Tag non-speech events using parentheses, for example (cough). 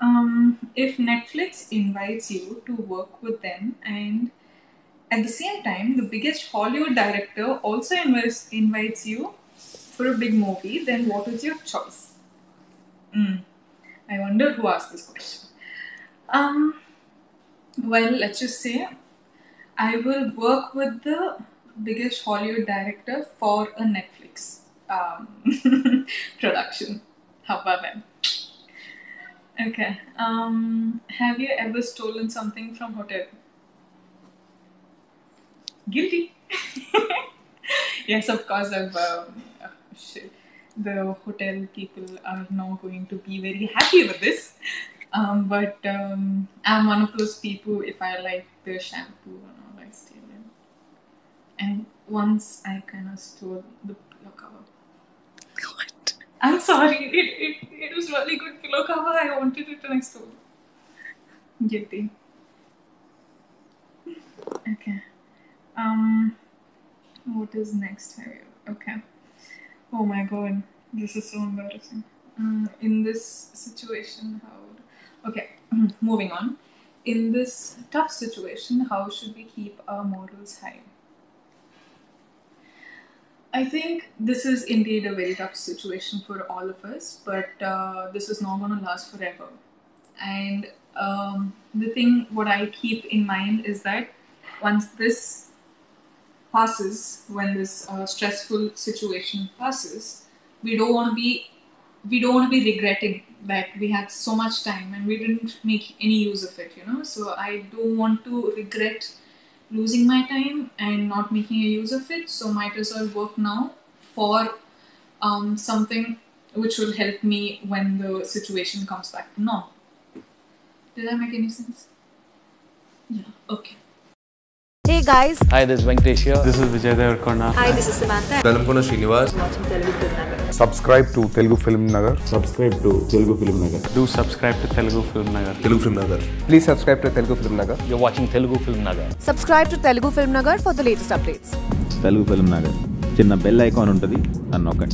Um, if Netflix invites you to work with them and at the same time the biggest Hollywood director also invites, invites you for a big movie, then what is your choice? Mm. I wonder who asked this question. Um, well, let's just say I will work with the biggest Hollywood director for a Netflix um, (laughs) production. How about that? Okay. Um, have you ever stolen something from hotel? Guilty. (laughs) yes, of course. I've. Um, oh. The hotel people are not going to be very happy with this. Um, but um, I'm one of those people. If I like the shampoo I steal it. And once I kind of stole the cover. I'm sorry. It, it, it was really good pillow cover. I wanted it and I stole it. Okay. Um, what is next? Okay. Oh my god, this is so embarrassing. Um, in this situation, how? Would... Okay, (clears throat) moving on. In this tough situation, how should we keep our morals high? I think this is indeed a very tough situation for all of us, but uh, this is not going to last forever. And um, the thing, what I keep in mind is that once this passes, when this uh, stressful situation passes, we don't want to be, we don't want to be regretting that we had so much time and we didn't make any use of it. You know, so I don't want to regret losing my time and not making a use of it. So might as well work now for um, something which will help me when the situation comes back to normal. Did that make any sense? Yeah. Okay. Guys, Hi, this is Venkatesh here. This is Vijay Devarkonda. hi, this is Samantha. Velankonda Srinivas subscribe to Telugu Film Nagar. subscribe to Telugu Film Nagar. Do subscribe to Telugu Film Nagar. Telugu film Nagar Please subscribe to Telugu Film Nagar. You're watching Telugu Film Nagar. Subscribe to Telugu Film Nagar for the latest updates. Telugu film Nagar చిన్న bell icon ఉంటుంది నన్ను నొక్కండి